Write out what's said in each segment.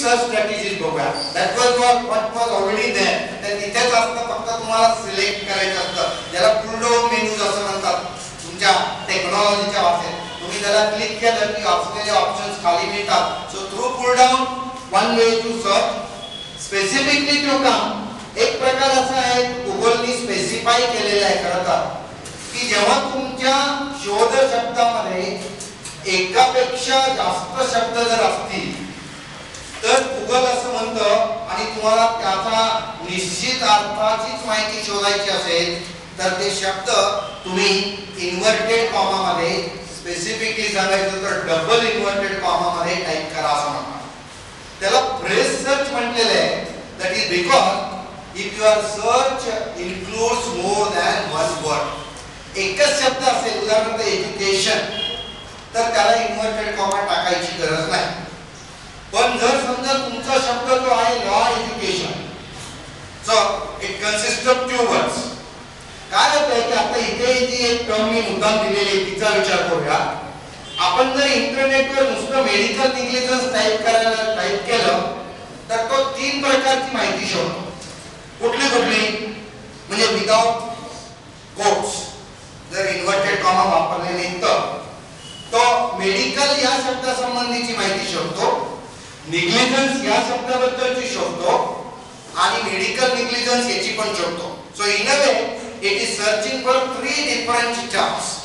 Search strategies बघूया that was what what was already there तर तिथेच असतं फक्त तुम्हाला सिलेक्ट करायचं असतं ज्याला पुल डाऊन मेनूज असं म्हणतात तुमच्या टेक्नॉलॉजीच्या भाषेत तुम्ही त्याला क्लिक केलं की असलेले ऑप्शन्स खाली मिळतात so through pull down one way to search specifically to come एक प्रकार असा आहे गुगलनी स्पेसिफाय केलेला आहे खरं तर. की जेव्हा तुमच्या शोध शब्दामध्ये एकापेक्षा जास्त शब्द जर असतील तुम्हाला त्याचा निश्चित अर्थाचीच माहिती शोधायची असेल तर ते शब्द तुम्ही इन्व्हर्टेड कॉमामध्ये स्पेसिफिकली सांगायचं तर डबल इन्व्हर्टेड कॉमामध्ये टाईप करा असं म्हणतात. त्याला फ्रेश सर्च म्हटलेलं आहे. That is because if your search includes more than one word एकच शब्द असेल उदाहरणार्थ एज्युकेशन तर त्याला इन्व्हर्टेड कॉमा टाकायची गरज नाही. पण जर समजा तुमचा शब्द जो आहे law education it consist of two words काय होतंय की आता इथे जी एक टर्म मी मुद्दाम दिलेली आहे तिचा विचार करूया. आपण जर इंटरनेटवर नुसतं मेडिकल निग्लिजन्स टाईप करायला टाईप केलं तर तो तीन प्रकारची माहिती शोधतो. कुठली कुठली? म्हणजे विदाउट कोट्स जर इन्व्हर्टेड कॉमा वापरले नाही तर. तो मेडिकल या शब्दासंबंधीची माहिती शोधतो. निग्लिजन्स या शब्दाबद्दलची शोधतो आणि मेडिकल निग्लिजन्स याची पण शोधतो. So in a way it is searching for three different terms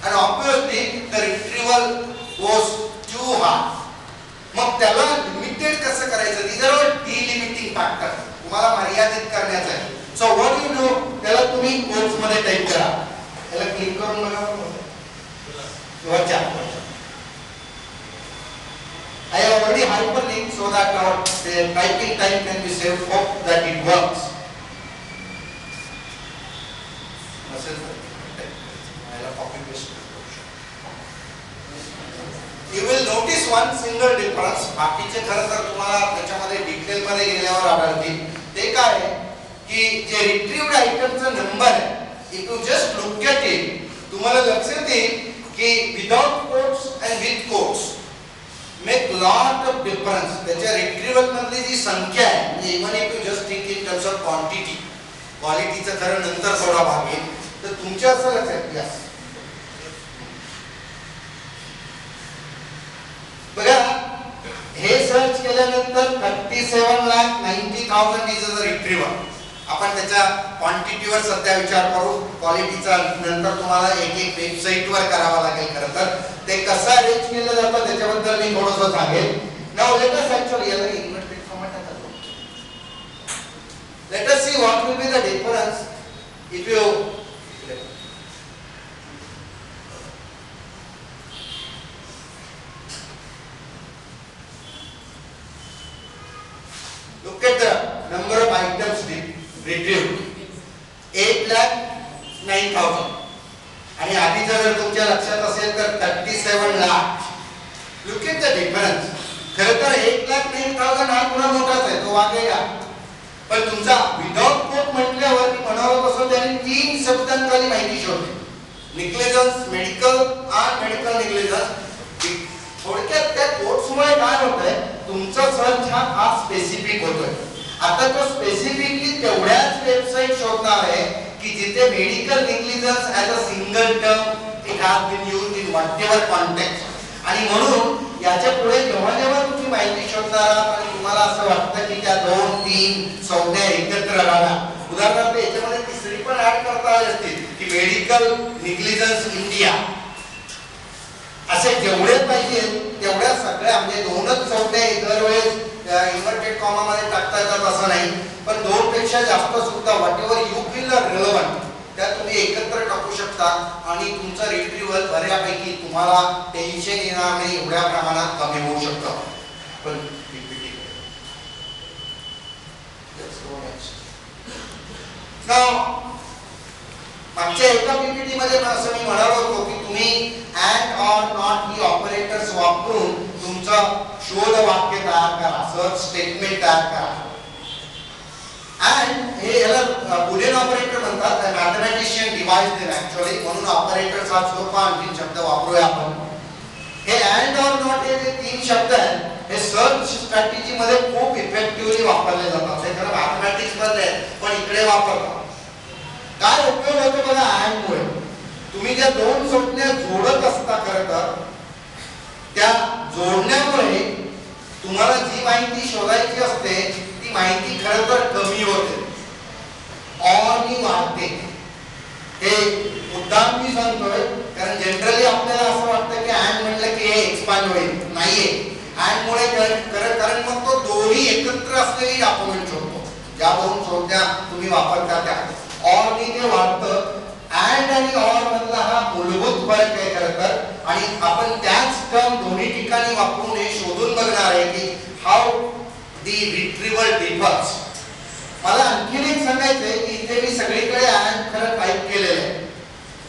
and obviously the retrieval goes too hard. मग त्याला लिमिटेड कसं करायचं? These are all delimiting factor. तुम्हाला मर्यादित करण्याचं आहे. सो व्हॉट यू डू त्याला तुम्ही कोर्समध्ये टाईप करा. त्याला क्लिक करून बघा. वरच्या I have already hyperlinked so that our uh, typing time can be saved. Hope that it works. You will notice one single difference. बाकीचे खरं तर तुम्हाला त्याच्यामध्ये डिटेल मध्ये गेल्यावर आढळतील ते काय की जे रिट्रीव्ड आयटमचा नंबर आहे if you just look at it तुम्हाला लक्षात येईल की without quotes and with quotes make lot of difference त्याच्या रिट्रीवल मधली जी संख्या आहे म्हणजे even if you just think in terms of quantity क्वालिटीचं खरं नंतर थोडा भाग येईल. तर तुमच्या असं लक्षात घ्या बघा हे सर्च केल्यानंतर thirty seven lakh ninety thousand is a retrieval आपण त्याच्या क्वांटिटीवर सध्या विचार करू. क्वालिटीचा नंतर तुम्हाला एक एक वेबसाईटवर करावा लागेल खरं तर. ते कसं अरेंज केलं जातं त्याच्याबद्दल मी थोडंसं सांगेल नाव लेट अस ऍक्च्युअली याला inverted format let us see what will be the difference if you Look at the number of items re- retrieved. 8 lakh 9,000. आणि आधीचं जर तुमच्या लक्षात असेल तर thirty seven lakh look at the difference खरं तर एक लाख नाईन थाउजंड हा पुन्हा मोठाच आहे तो वागेगा पण तुमचा विदाउट कोट म्हटल्यावर म्हणावं कसं त्यांनी तीन शब्दांखाली माहिती शोधली. निग्लेजन्स मेडिकल आणि मेडिकल निग्लेजन्स थोडक्यात त्या कोर्समुळे काय आहे तुमचा सर्च हा फार स्पेसिफिक होतोय. आता तो स्पेसिफिकली तेवढ्याच वेबसाईट शोधणार आहे की जिथे medical negligence as a single term it has been use in whatever context आणि म्हणून याच्यापुढे जेव्हा जेव्हा तुम्ही माहिती शोधणार आहात आणि तुम्हाला असं वाटतं की त्या दोन तीन संज्ञा एकत्र राहाव्या उदाहरणार्थ याच्यामध्ये तिसरी पण ऍड करता आली असतील की मेडिकल निग्लिजन्स इंडिया असे जेवढे पाहिजे तेवढ्या सगळ्या म्हणजे दोनच चौथ्या दरवेळेस इन्व्हर्टेड कॉमामध्ये टाकता येतात असं नाही. पण दोन पेक्षा जास्त सुद्धा whatever you feel relevant त्या तुम्ही एकत्र टाकू शकता आणि तुमचं रिट्रीवल बऱ्यापैकी तुम्हाला टेन्शन येणार नाही एवढ्या प्रमाणात कमी होऊ शकतं. पण मागच्या एका पीपीटी मध्ये असं मी म्हणालो होतो की तुम्ही अँड ऑर नॉट ही ऑपरेटर्स वापरून तुमचं शोध वाक्य तयार करा सर्च स्टेटमेंट तयार करा. अँड हे याला बुलियन ऑपरेटर म्हणतात मॅथमॅटिशियन डिवाइस देन ऍक्च्युअली म्हणून ऑपरेटर्स हा सोपा आणखी शब्द वापरूया आपण. हे अँड ऑर नॉट हे जे तीन शब्द आहेत हे सर्च स्ट्रॅटेजी मध्ये खूप इफेक्टिव्हली वापरले जातात. हे खरं मॅथमॅटिक्समध्ये पण इकडे वापरतात. काय उपयोग होतो बघा अँड मुळे? तुम्ही ज्या दोन संज्ञा जोडत असता खरं तर त्या जोडण्यामुळे तुम्हाला जी माहिती शोधायची असते ती माहिती खरं तर कमी होते. आणि वाढते हे मुद्दाम मी सांगतोय कारण जनरली आपल्याला असं वाटतं की अँड म्हणलं की हे एक्सपांड होईल. नाहीये. अँड मुळे खरं कारण मग तो दोन्ही एकत्र असलेली डॉक्युमेंट शोधतो. ज्या दोन संज्ञा तुम्ही वापरता त्या. ऑर ते वाढतं अँड आणि ऑर मधला हा मूलभूत फरक आहे खरं तर. आणि आपण त्याच टर्म दोन्ही ठिकाणी वापरून करणार आहे की हाऊ दी रिट्रीवल डिफर्स मला आणखीन एक सांगायचंय की इथे मी सगळीकडे आनंद खरं टाईप केलेलं आहे.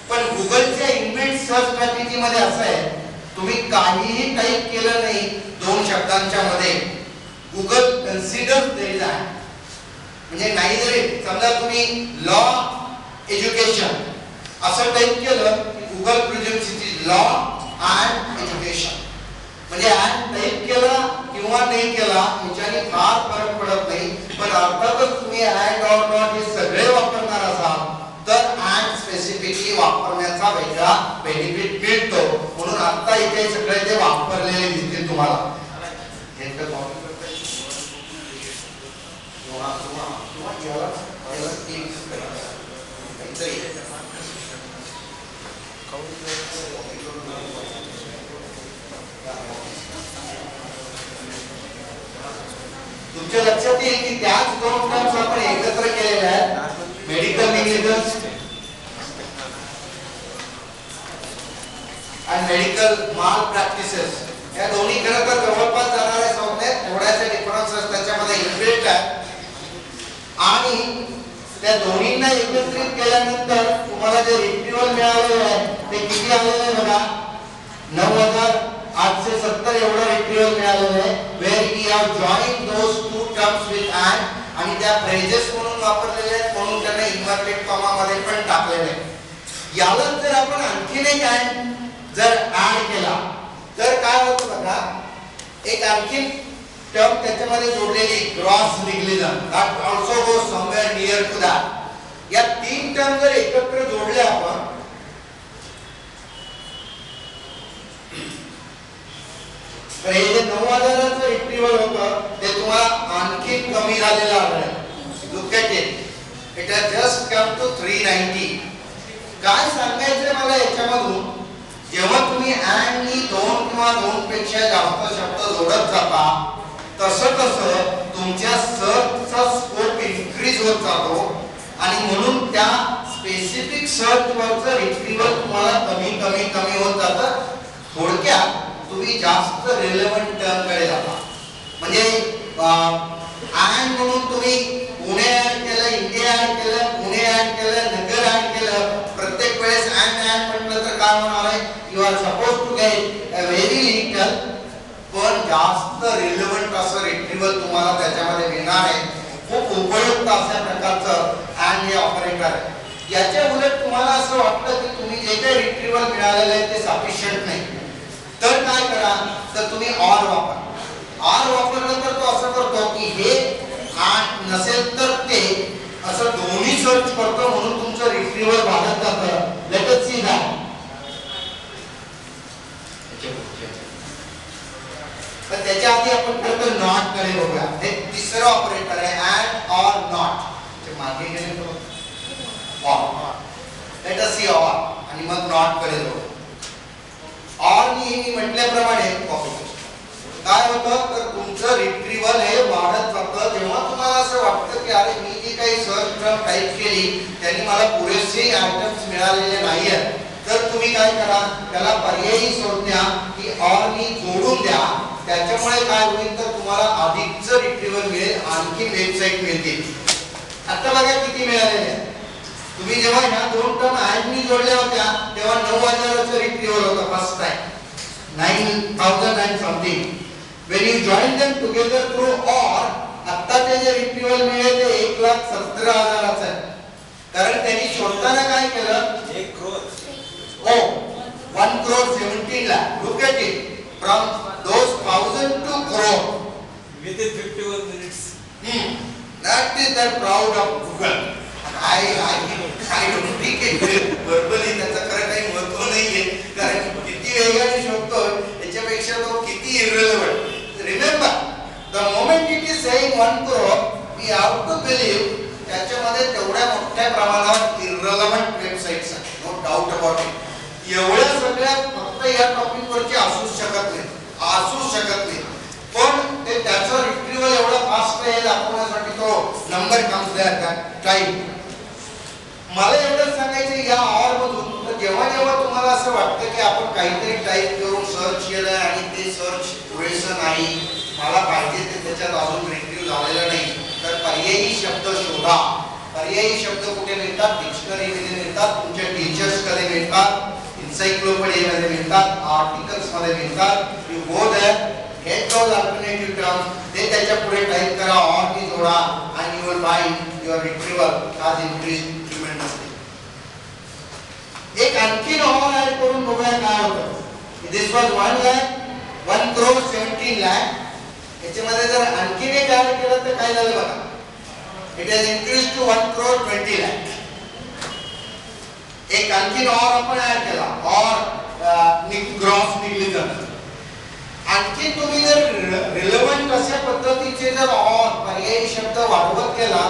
पण गुगलच्या इनबिल्ट सर्च स्ट्रॅटेजी मध्ये असं आहे तुम्ही काहीही टाईप केलं नाही दोन शब्दांच्या मध्ये. गुगल कन्सिडर देईल म्हणजे नाही जरी समजा तुम्ही लॉ एज्युकेशन असं टाईप केलं की Google prisms it law and education म्हणजे अँड किंवा नाही केला याच्याने फार फरक पडत नाही. पण अर्थातच तुम्ही अँड ऑर नॉट हे सगळे वापरणार असाल तर अँड स्पेसिफिकली वापरण्याचा वेगळा बेनिफिट मिळतो. म्हणून आता इथे सगळे ते वापरलेले दिसतील तुम्हाला हे तर copy करता येईल. किंवा- किंवा- किंवा याला- याला click करायचं. काहीतरी. तुमच्या लक्षात येईल की त्याच दोन टर्म्स आपण एकत्र केलेल्या आहेत. मेडिकल निगेजन्स आणि मेडिकल माल प्रॅक्टिसेस या दोन्ही खरं तर जवळपास जाणाऱ्या संज्ञा थोड्याशा डिफरन्स त्याच्यामध्ये इनबिल्ट आहे. आणि त्या दोन्हींना एकत्रित केल्यानंतर तुम्हाला जे रिट्रीवल मिळालेलं आहे ते किती आलेलं आहे बघा? नऊ हजार आठशे सत्तर एवढं रिट्रीवल मिळालेलं आहे where we are join those two terms with and आणि त्या फ्रेजेस म्हणून वापरलेले आहेत म्हणून त्यांना इन्व्हर्टेड कॉमामध्ये पण टाकलेले यालाच जर आपण आणखीन एक अँड जर ऍड केला तर काय होतं बघा एक आणखीन टर्म त्याच्यामध्ये जोडलेली gross negligence that also go somewhere near to that या तीन टर्म जर एकत्र जोडले आपण तर हे जे नऊ हजाराचं रिट्रीवल होतं ते तुम्हाला आणखीन कमी झालेलं आढळेल. Look at it it has just come to three ninety काय सांगायचंय मला याच्यामधून? जेव्हा तुम्ही अँडनी दोन किंवा दोन पेक्षा जास्त शब्द जोडत जाता तसं तसं तुमच्या सर्चचा स्कोप इन्क्रीज होत जातो आणि म्हणून त्या स्पेसिफिक सर्च वरचं रिट्रीवल तुम्हाला कमी कमी कमी होत जातं. थोडक्यात तुम्ही जास्त रिलेव्हंट टर्मकडे जाता. म्हणजे आयन म्हणून तुम्ही पुणे ऍड केलं इंडिया ऍड केलं पुणे ऍड केलं नगर ऍड केलं प्रत्येक वेळेस अँड अँड म्हटलं तर काय होणार आहे? You are suppose to get a very little पण जास्त रिलेव्हंट असं रिट्रीवल तुम्हाला त्याच्यामध्ये मिळणार आहे. खूप उपयुक्त अशा प्रकारचं अँड हे ऑपरेटर आहे. याच्या उलट तुम्हाला असं वाटतं की तुम्ही जे काही रिट्रीवल मिळालेलं आहे ते सफिशियंट नाही. तर काय करा तर तुम्ही ऑर वापरा ऑर वापरलं तर तो असं करतो की हे आठ नसेल तर ते असं दोन्ही सर्च करतो म्हणून तुमचं रिट्रीवल वाढत जातं लेटच सी दॅट तर त्याच्या आधी आपण करतो नॉट कडे बघूया. हे तिसरं ऑपरेटर आहे अँड ऑर नॉट मागे गेले तर or let us see or आणि मग नॉट कडे जाऊ की मी म्हटल्याप्रमाणे कॉपी काय होतं? तर तुमचं रिट्रीवल हे वाढत जातं. जेव्हा तुम्हाला असं वाटतं की अरे मी जी काही सहक्रम टाईप केली त्यांनी मला पुरेसे आयटम्स मिळालेले नाही आहेत तर तुम्ही काय करा? त्याला पर्यायी द्या की ऑर नी जोडून द्या. त्याच्यामुळे काय होईल? तर तुम्हाला अधिकचं रिट्रीवल मिळेल आणखी वेबसाईट मिळतील. आता बघा किती मिळालेले आहेत. तुम्ही जेव्हा ह्या दोन टर्म अँडनी जोडल्या होत्या तेव्हा नऊ हजाराचं रिट्रीवल होतं first time nine thousand and something when you join them together through or आता ते जे रिट्रीवल मिळेल ते एक लाख सतरा हजाराचं आहे कारण त्यांनी शोधताना काय केलं एक क्रोध Oh, one crore seventeen lakh. Look at it. From those thousand thousand to crore. Within 51 minutes. Hmm. That is the proud of Google. I, I, I don't think it verbally त्याचं खरं काही महत्त्व नाहीये कारण किती वेगाने शोधतोय याच्यापेक्षा तो किती irrelevant. Remember, the moment it is saying one crore, we have to believe त्याच्यामध्ये तेवढ्या मोठ्या प्रमाणावर irrelevant websites आहेत. No doubt about it. एवढ्या सगळ्या फक्त या टॉपिक वरची असूच शकत नाही असूच शकत नाही पण ते त्याचं रिट्रीवल एवढा फास्ट आहे हे दाखवण्यासाठी तो नंबर कम्स द्या टाईम मला एवढं सांगायचं या आवर मधून तर जेव्हा जेव्हा तुम्हाला असं वाटतं की आपण काहीतरी टाईप करून सर्च केलं आणि ते सर्च पुरेसं नाही मला पाहिजे ते त्यांच्यात अजून रिट्रीव झालेला नाही. तर पर्यायी शब्द शोधा. पर्यायी शब्द कुठे मिळतात? डिक्शनरीमध्ये मिळतात. तुमच्या टीचर्सकडे मिळतात. इन्सायक्लोपीडिया मध्ये मिळतात. आर्टिकल्समध्ये मिळतात. You go there get those alternative term ते त्याच्या पुढे टाईप करा. ऑर की जोडा. आणि you will find your retrieval has increase असते एक आणखीन ऑर ऍड करून बघूया काय होतं. This was one lakh one crore seventeen lakh याच्यामध्ये जर आणखीन एक ऍड केलं तर काय झालं बघा? It has increase to one crore twenty lakh एक आणखीन ऑर आपण ऍड केला. ऑर ग्रॉस निग्लिजन्स आणखी तुम्ही जर रिलेव्हंट अशा पद्धतीचे जर ऑर पर्यायी शब्द वाढवत गेला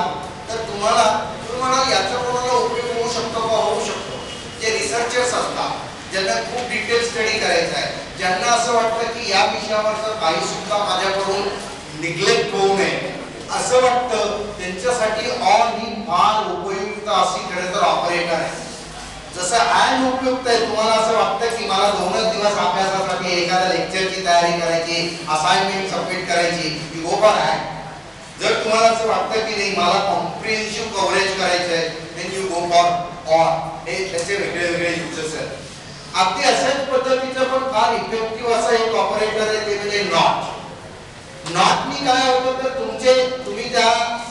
तर तुम्हाला तुम्हाला याचा कोणाला उपयोग होऊ शकतो का? होऊ शकतो. जे रिसर्चर्स असतात ज्यांना खूप डिटेल स्टडी करायचा आहे ज्यांना असं वाटतं की या विषयावरचं काही सुद्धा माझ्याकडून निग्लेक्ट होऊ नये असं वाटतं त्यांच्यासाठी ऑन ही फार उपयुक्त अशी खरं तर ऑपरेटर आहे. जसं ऍड उपयुक्त आहे तुम्हाला असं वाटतं की मला दोनच दिवस अभ्यासासाठी एखाद्या लेक्चरची तयारी करायची असाइनमेंट सबमिट करायची ही गो आहे जर तुम्हाला असं वाटतं की नाही मला कॉम्प्रिहेन्सिव्ह कव्हरेज करायचं आहे देन यू गो फॉर हे त्याचे वेगळे वेगळे युजेस आहेत. अगदी अशाच पद्धतीचं पण फार इफेक्टिव्ह असं एक ऑपरेटर आहे ते म्हणजे नॉट नॉटनी काय होतं तर तुमचे तुम्ही त्या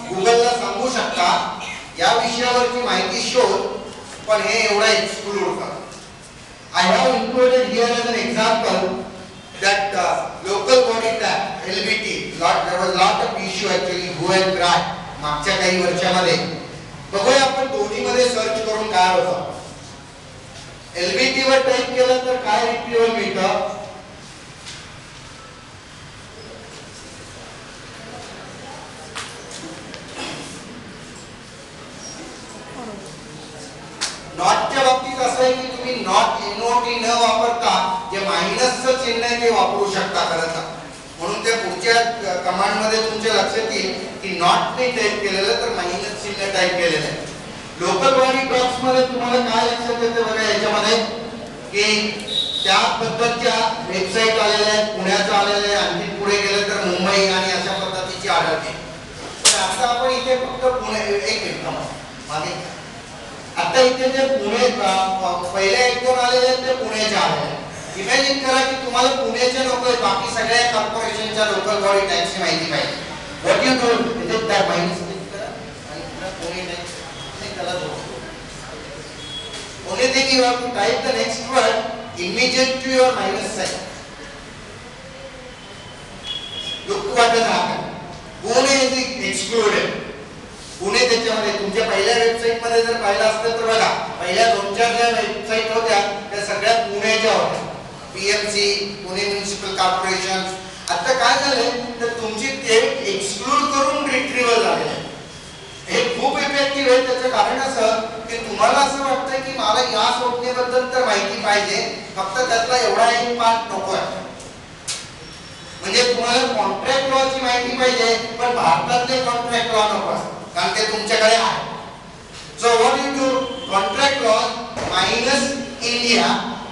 गुगलला सांगू शकता या विषयावरची माहिती शोध पण हे एवढा एक्सक्लूड होतात I have included here as an example that local body tap L B T lot was lot of issue actually go and cry मागच्या काही वर्षामध्ये. बघूया आपण दोन्ही मध्ये सर्च करून काय होतं. एलबीटी वर टाइप केलं तर काय रिट्रीव्हल मिळतं? नॉटच्या बाबतीत असं आहे की तुम्ही नॉट इनोटी न वापरता जे मायनसचं चिन्ह आहे ते वापरू शकता खरं तर. म्हणून त्या पुढच्या कमांडमध्ये तुमच्या लक्षात येईल की नॉट ने टाईप केलेलं तर मायनस चिन्ह टाईप केलेलं आहे. लोकल बॉडी टॉक्समध्ये तुम्हाला काय लक्षात येते बघा याच्यामध्ये? की त्या पद्धतच्या वेबसाईट आलेल्या आहेत पुण्याचं आलेलं आहे आणखी पुढे गेलं तर मुंबई आणि अशा पद्धतीची आढळते. तर आता आपण इथे फक्त पुणे एक मिनिट मागे. आता इथे जे पुणे पहिले पहिल्या एक दोन आलेले आहेत ते पुण्याच्या आलेले इमॅजिन करा की तुम्हाला पुण्याचे लोक आहेत बाकी सगळ्या कॉर्पोरेशनच्या लोकल बॉडी टॅक्सची माहिती पाहिजे. व्हॉट यू डू इथे त्या माहिती करा आणि पुणे टॅक्स त्याला जोडतो पुणे ते you have to type the next word immediate to your minus sign look what has Pune is excluded Pune त्याच्यामध्ये तुमच्या पहिल्या वेबसाईटमध्ये जर पाहिलं असतं तर बघा पहिल्या दोन चार ज्या वेबसाईट होत्या त्या सगळ्या पुण्याच्या होत्या पीएमसी पुणे म्युनिसिपल कॉर्पोरेशन आता काय झालंय? तर तुमची ते एक्सक्लूड करून रिट्रीवल झालेलं आहे. हे खूप इफेक्टिव्ह आहे. त्याचं कारण असं की तुम्हाला असं वाटतं की मला या संज्ञेबद्दल तर माहिती पाहिजे. फक्त त्यातला एवढा एक पार्ट नको आहे. म्हणजे तुम्हाला कॉन्ट्रॅक्ट लॉची माहिती पाहिजे पण भारतातले कॉन्ट्रॅक्ट लॉ नको आहे. कारण ते तुमच्याकडे आहे. So what you do contract law minus India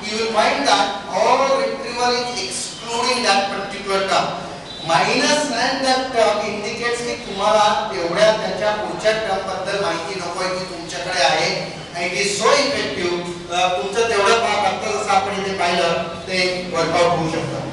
you will find that all retrieval is excluding that particular term minus nine that term indicates की तुम्हाला तेवढ्या त्याच्या पुढच्या टर्मबद्दल माहिती नको आहे की तुमच्याकडे आहे. आणि इट इज सो इफेक्टिव्ह तुमचं तेवढं पाप आता जसं आपण इथे पाहिलं ते वर्कआउट होऊ शकतं.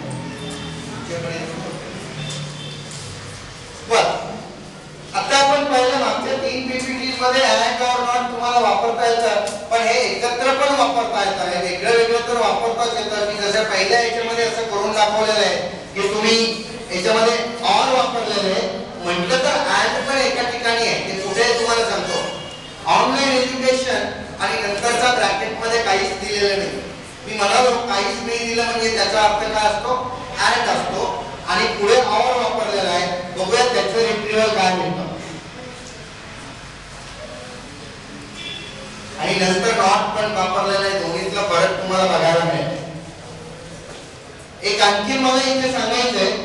आता आपण पाहिलं मागच्या तीन पीपीटी मध्ये अँड नॉट तुम्हाला वापरता येतं. पण हे एकत्र पण वापरता येतं. हे वेगळं वेगळं तर वापरताच येतं. मी जसं पहिल्या याच्यामध्ये असं करून दाखवलेलं आहे की तुम्ही याच्यामध्ये ऑल वापरलेलं आहे म्हटलं तर ऍड पण एका ठिकाणी आहे. ते कुठे तुम्हाला सांगतो. ऑनलाईन एज्युकेशन आणि नंतरचा ब्रॅकेटमध्ये काहीच दिलेलं नाही. मी म्हणालो काहीच नाही दिलं म्हणजे त्याचा अर्थ काय असतो? ऍड असतो. आणि पुढे ऑर वापरलेला आहे. बघूया त्याचं रिट्रिव्हल काय मिळतं. आणि नंतर नॉट पण वापरलेला आहे. दोन्हीतला फरक तुम्हाला बघायला मिळेल. एक आणखी मला इथे सांगायचंय.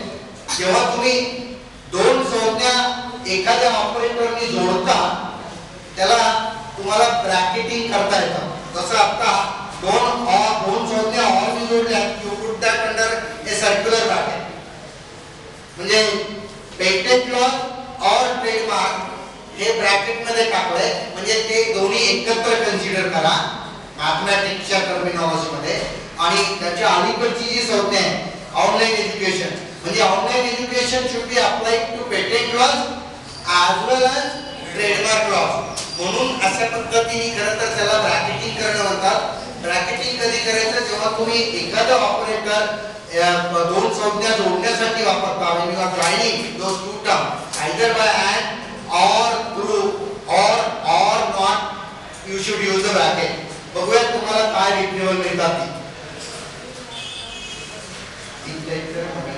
जेव्हा तुम्ही दोन संज्ञा एखाद्या ऑपरेटरने जोडता त्याला तुम्हाला ब्रॅकेटिंग करता येतं. जसं आता दोन म्हणजे or दोन संज्ञा ऑरने जोडल्या you put that under a circular bracket म्हणजे पेटेंट लॉ और ट्रेडमार्क हे ब्रॅकेटमध्ये टाकलंय. म्हणजे ते दोन्ही एकत्र कन्सिडर करा. मॅथमॅटिक्सच्या टर्मिनॉलॉजी मध्ये. आणि त्याच्या अलीकडची जी संज्ञा आहे ऑनलाईन एज्युकेशन. म्हणजे online education should be applied to patent laws as well as trademark laws म्हणून अशा पद्धतीने खरं तर त्याला ब्रॅकेटिंग करणं म्हणतात. ब्रॅकेटिंग कधी करायचं? जेव्हा तुम्ही एखादा ऑपरेटर दोन संज्ञा जोडण्यासाठी वापरता when you are joining those two terms either by and or through or or not you should use the bracket. बघूया तुम्हाला काय रिट्रीवल मिळतात ती ती plate करा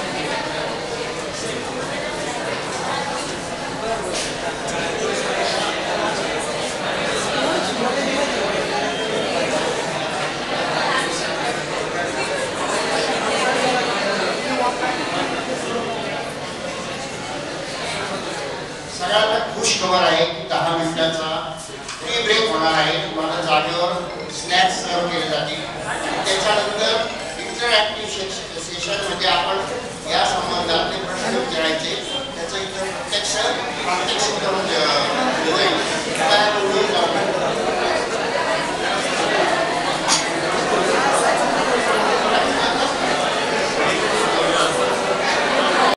सेशनमध्ये म्हणजे आपण या संबंधातले प्रश्न विचारायचे. त्याचं इथं प्रत्यक्ष प्रात्यक्षिक करून